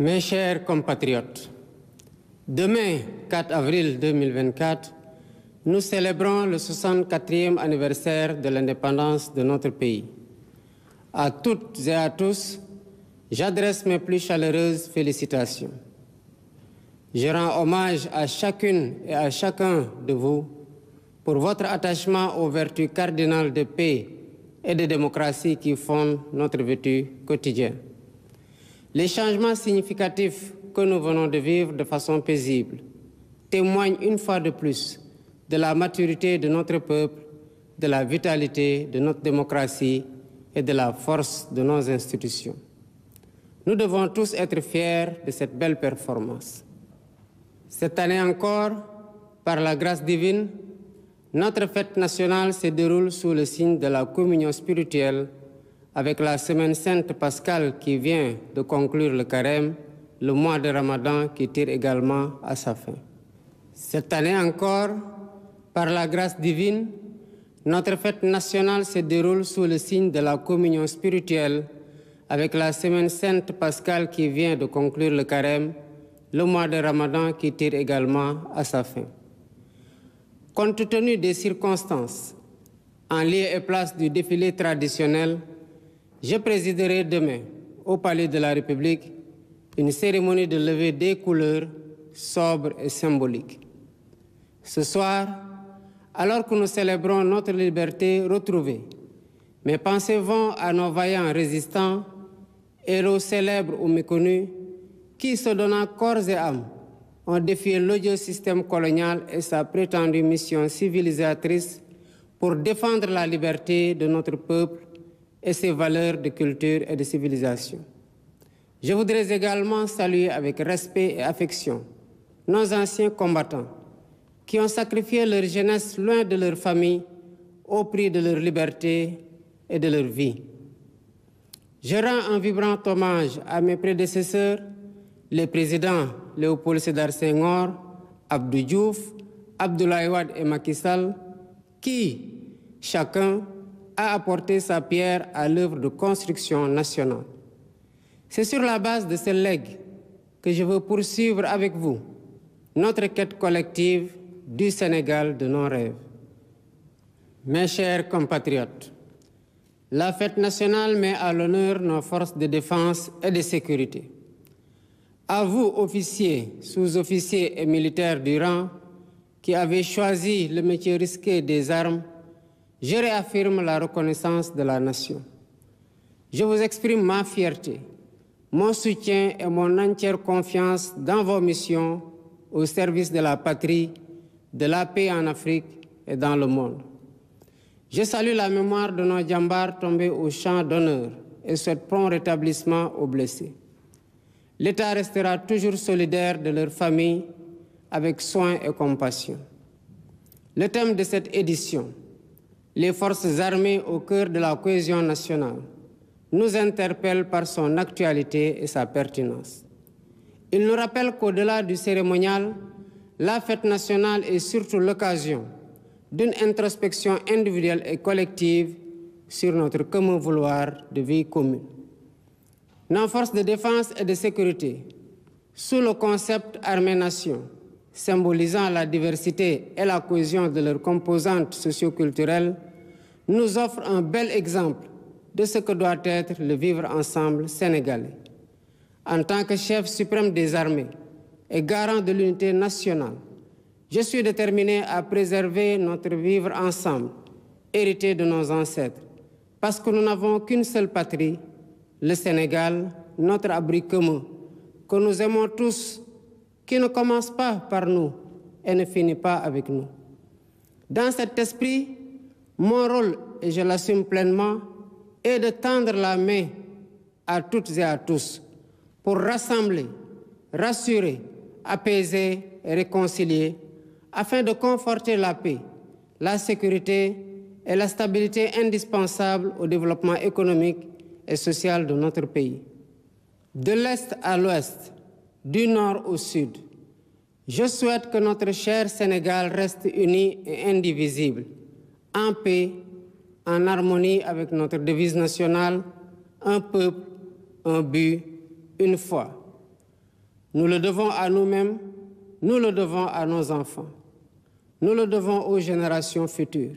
Mes chers compatriotes, demain 4 avril 2024, nous célébrons le 64e anniversaire de l'indépendance de notre pays. À toutes et à tous, j'adresse mes plus chaleureuses félicitations. Je rends hommage à chacune et à chacun de vous pour votre attachement aux vertus cardinales de paix et de démocratie qui fondent notre vécu quotidien. Les changements significatifs que nous venons de vivre de façon paisible témoignent une fois de plus de la maturité de notre peuple, de la vitalité de notre démocratie et de la force de nos institutions. Nous devons tous être fiers de cette belle performance. Cette année encore, par la grâce divine, notre fête nationale se déroule sous le signe de la communion spirituelle avec la semaine sainte pascale qui vient de conclure le carême, le mois de Ramadan qui tire également à sa fin. Cette année encore, par la grâce divine, notre fête nationale se déroule sous le signe de la communion spirituelle avec la semaine sainte pascale qui vient de conclure le carême, le mois de Ramadan qui tire également à sa fin. Compte tenu des circonstances, en lieu et place du défilé traditionnel, je présiderai demain au Palais de la République une cérémonie de levée des couleurs sobre et symbolique. Ce soir, alors que nous célébrons notre liberté retrouvée, mes pensées vont à nos vaillants résistants, héros célèbres ou méconnus, qui, se donnant corps et âme, ont défié l'odieux système colonial et sa prétendue mission civilisatrice pour défendre la liberté de notre peuple et ses valeurs de culture et de civilisation. Je voudrais également saluer avec respect et affection nos anciens combattants qui ont sacrifié leur jeunesse loin de leur famille au prix de leur liberté et de leur vie. Je rends un vibrant hommage à mes prédécesseurs, les présidents Léopold Sédar Senghor, Abdou Diouf, Abdoulaye Wade et Macky Sall, qui, chacun, a apporté sa pierre à l'œuvre de construction nationale. C'est sur la base de ce legs que je veux poursuivre avec vous notre quête collective du Sénégal de nos rêves. Mes chers compatriotes, la fête nationale met à l'honneur nos forces de défense et de sécurité. À vous, officiers, sous-officiers et militaires du rang, qui avez choisi le métier risqué des armes, je réaffirme la reconnaissance de la nation. Je vous exprime ma fierté, mon soutien et mon entière confiance dans vos missions au service de la patrie, de la paix en Afrique et dans le monde. Je salue la mémoire de nos djambars tombés au champ d'honneur et souhaite prompt rétablissement aux blessés. L'État restera toujours solidaire de leurs familles avec soin et compassion. Le thème de cette édition, les forces armées au cœur de la cohésion nationale, nous interpelle par son actualité et sa pertinence. Il nous rappelle qu'au-delà du cérémonial, la fête nationale est surtout l'occasion d'une introspection individuelle et collective sur notre commun vouloir de vie commune. Nos forces de défense et de sécurité, sous le concept armée-nation, symbolisant la diversité et la cohésion de leurs composantes socioculturelles, nous offrent un bel exemple de ce que doit être le vivre ensemble sénégalais. En tant que chef suprême des armées et garant de l'unité nationale, je suis déterminé à préserver notre vivre ensemble, hérité de nos ancêtres, parce que nous n'avons qu'une seule patrie, le Sénégal, notre abri commun, que nous aimons tous, qui ne commence pas par nous et ne finit pas avec nous. Dans cet esprit, mon rôle, et je l'assume pleinement, est de tendre la main à toutes et à tous pour rassembler, rassurer, apaiser et réconcilier afin de conforter la paix, la sécurité et la stabilité indispensables au développement économique et social de notre pays. De l'Est à l'Ouest, du Nord au Sud, je souhaite que notre cher Sénégal reste uni et indivisible, en paix, en harmonie avec notre devise nationale, un peuple, un but, une foi. Nous le devons à nous-mêmes, nous le devons à nos enfants, nous le devons aux générations futures.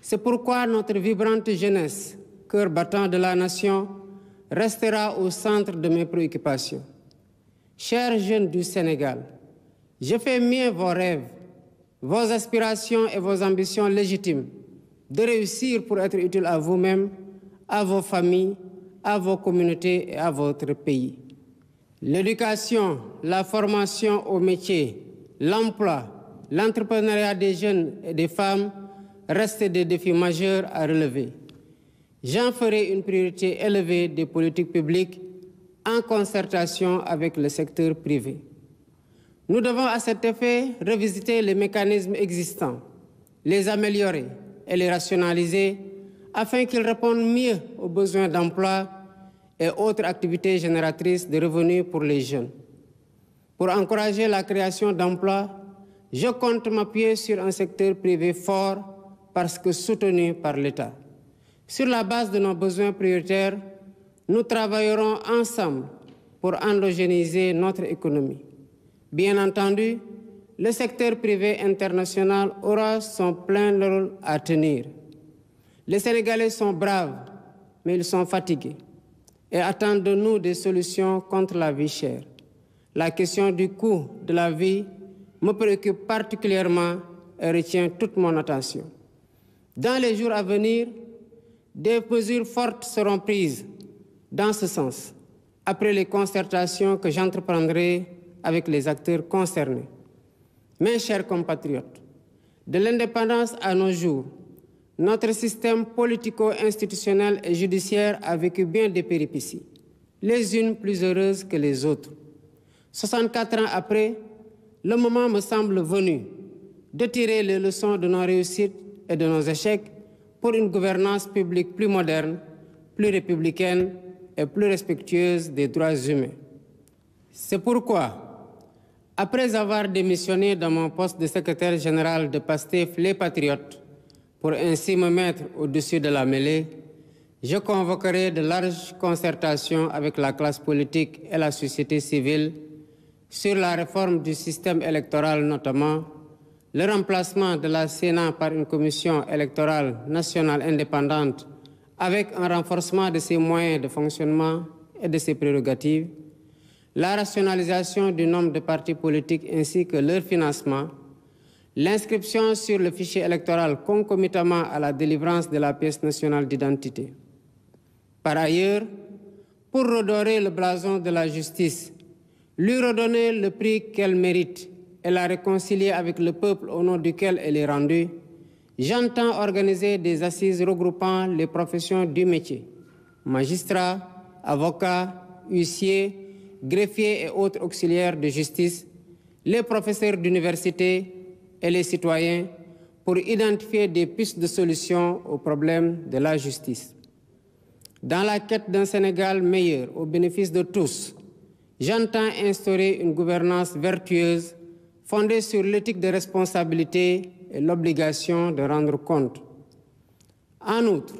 C'est pourquoi notre vibrante jeunesse, cœur battant de la nation, restera au centre de mes préoccupations. Chers jeunes du Sénégal, je fais mieux vos rêves, vos aspirations et vos ambitions légitimes de réussir pour être utile à vous-même, à vos familles, à vos communautés et à votre pays. L'éducation, la formation au métier, l'emploi, l'entrepreneuriat des jeunes et des femmes restent des défis majeurs à relever. J'en ferai une priorité élevée des politiques publiques en concertation avec le secteur privé. Nous devons à cet effet revisiter les mécanismes existants, les améliorer et les rationaliser afin qu'ils répondent mieux aux besoins d'emploi et autres activités génératrices de revenus pour les jeunes. Pour encourager la création d'emplois, je compte m'appuyer sur un secteur privé fort parce que soutenu par l'État. Sur la base de nos besoins prioritaires, nous travaillerons ensemble pour endogéniser notre économie. Bien entendu, le secteur privé international aura son plein rôle à tenir. Les Sénégalais sont braves, mais ils sont fatigués et attendent de nous des solutions contre la vie chère. La question du coût de la vie me préoccupe particulièrement et retient toute mon attention. Dans les jours à venir, des mesures fortes seront prises dans ce sens, après les concertations que j'entreprendrai avec les acteurs concernés. Mes chers compatriotes, de l'indépendance à nos jours, notre système politico-institutionnel et judiciaire a vécu bien des péripéties, les unes plus heureuses que les autres. 64 ans après, le moment me semble venu de tirer les leçons de nos réussites et de nos échecs pour une gouvernance publique plus moderne, plus républicaine et plus respectueuse des droits humains. C'est pourquoi, après avoir démissionné dans mon poste de secrétaire général de PASTEF Les Patriotes, pour ainsi me mettre au-dessus de la mêlée, je convoquerai de larges concertations avec la classe politique et la société civile sur la réforme du système électoral notamment, le remplacement de la Sénat par une commission électorale nationale indépendante avec un renforcement de ses moyens de fonctionnement et de ses prérogatives, la rationalisation du nombre de partis politiques ainsi que leur financement, l'inscription sur le fichier électoral concomitamment à la délivrance de la pièce nationale d'identité. Par ailleurs, pour redorer le blason de la justice, lui redonner le prix qu'elle mérite et la réconcilier avec le peuple au nom duquel elle est rendue, j'entends organiser des assises regroupant les professions du métier, magistrats, avocats, huissiers, greffiers et autres auxiliaires de justice, les professeurs d'université et les citoyens pour identifier des pistes de solutions aux problèmes de la justice. Dans la quête d'un Sénégal meilleur au bénéfice de tous, j'entends instaurer une gouvernance vertueuse fondée sur l'éthique de responsabilité et l'obligation de rendre compte. En outre,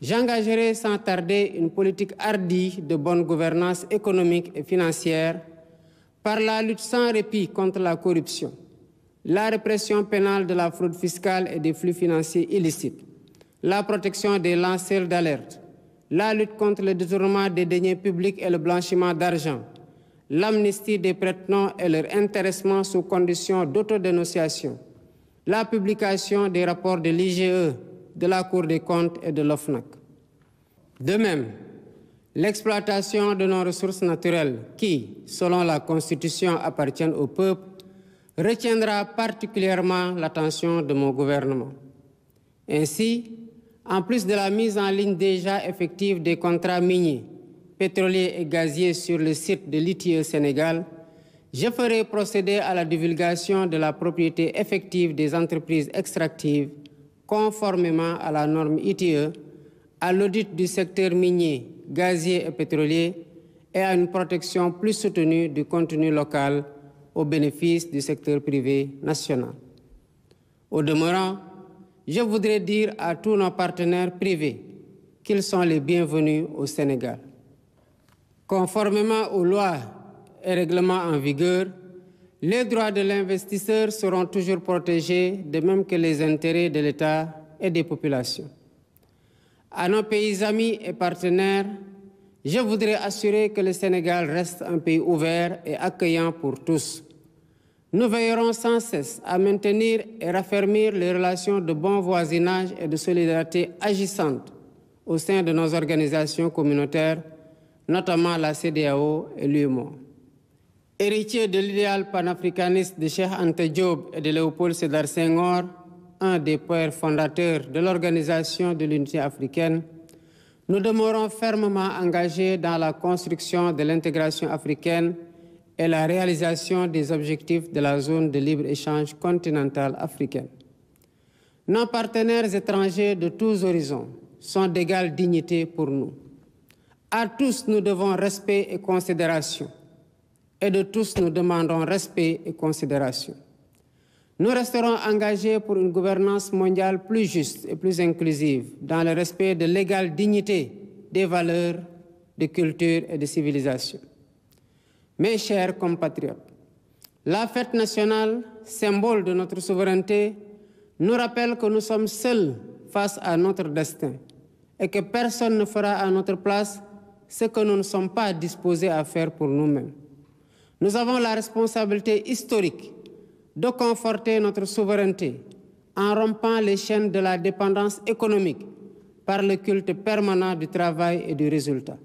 j'engagerai sans tarder une politique hardie de bonne gouvernance économique et financière par la lutte sans répit contre la corruption, la répression pénale de la fraude fiscale et des flux financiers illicites, la protection des lanceurs d'alerte, la lutte contre le détournement des deniers publics et le blanchiment d'argent, l'amnistie des prête-noms et leur intéressement sous conditions d'autodénonciation, la publication des rapports de l'IGE, de la Cour des comptes et de l'OFNAC. De même, l'exploitation de nos ressources naturelles qui, selon la Constitution, appartiennent au peuple, retiendra particulièrement l'attention de mon gouvernement. Ainsi, en plus de la mise en ligne déjà effective des contrats miniers, pétroliers et gaziers sur le site de l'ITIE Sénégal, je ferai procéder à la divulgation de la propriété effective des entreprises extractives conformément à la norme ITE, à l'audit du secteur minier, gazier et pétrolier et à une protection plus soutenue du contenu local au bénéfice du secteur privé national. Au demeurant, je voudrais dire à tous nos partenaires privés qu'ils sont les bienvenus au Sénégal. Conformément aux lois et règlements en vigueur, les droits de l'investisseur seront toujours protégés, de même que les intérêts de l'État et des populations. À nos pays amis et partenaires, je voudrais assurer que le Sénégal reste un pays ouvert et accueillant pour tous. Nous veillerons sans cesse à maintenir et raffermir les relations de bon voisinage et de solidarité agissantes au sein de nos organisations communautaires, notamment la CDAO et l'UMO. Héritier de l'idéal panafricaniste de Cheikh Ante Diop et de Léopold Sédar Senghor, un des pères fondateurs de l'Organisation de l'Unité africaine, nous demeurons fermement engagés dans la construction de l'intégration africaine et la réalisation des objectifs de la zone de libre-échange continentale africaine. Nos partenaires étrangers de tous horizons sont d'égale dignité pour nous. À tous, nous devons respect et considération. Et de tous, nous demandons respect et considération. Nous resterons engagés pour une gouvernance mondiale plus juste et plus inclusive, dans le respect de l'égale dignité des valeurs, de culture et de civilisation. Mes chers compatriotes, la fête nationale, symbole de notre souveraineté, nous rappelle que nous sommes seuls face à notre destin et que personne ne fera à notre place ce que nous ne sommes pas disposés à faire pour nous-mêmes. Nous avons la responsabilité historique de conforter notre souveraineté en rompant les chaînes de la dépendance économique par le culte permanent du travail et du résultat.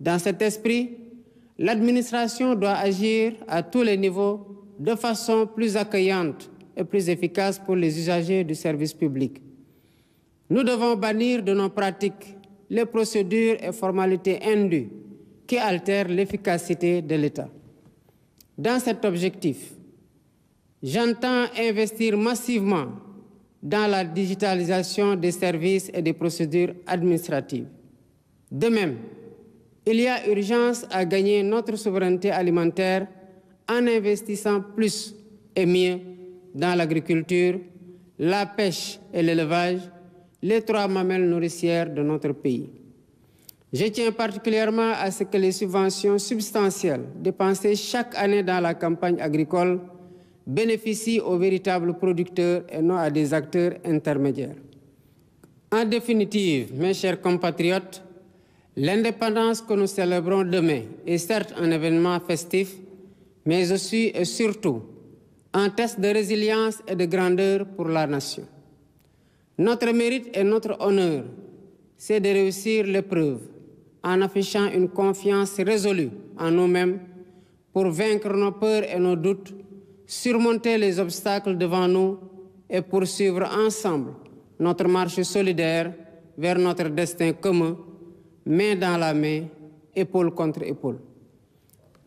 Dans cet esprit, l'administration doit agir à tous les niveaux de façon plus accueillante et plus efficace pour les usagers du service public. Nous devons bannir de nos pratiques les procédures et formalités indues qui altèrent l'efficacité de l'État. Dans cet objectif, J'entends investir massivement dans la digitalisation des services et des procédures administratives. De même, il y a urgence à gagner notre souveraineté alimentaire en investissant plus et mieux dans l'agriculture, la pêche et l'élevage, les trois mamelles nourricières de notre pays. Je tiens particulièrement à ce que les subventions substantielles dépensées chaque année dans la campagne agricole bénéficient aux véritables producteurs et non à des acteurs intermédiaires. En définitive, mes chers compatriotes, l'indépendance que nous célébrons demain est certes un événement festif, mais aussi et surtout un test de résilience et de grandeur pour la nation. Notre mérite et notre honneur, c'est de réussir l'épreuve en affichant une confiance résolue en nous-mêmes pour vaincre nos peurs et nos doutes surmonter les obstacles devant nous et poursuivre ensemble notre marche solidaire vers notre destin commun, main dans la main, épaule contre épaule.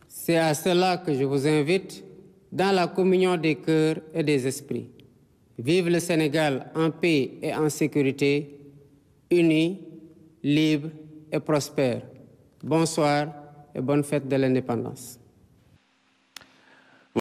C'est à cela que je vous invite dans la communion des cœurs et des esprits. Vive le Sénégal en paix et en sécurité, unis, libre et prospère. Bonsoir et bonne fête de l'indépendance.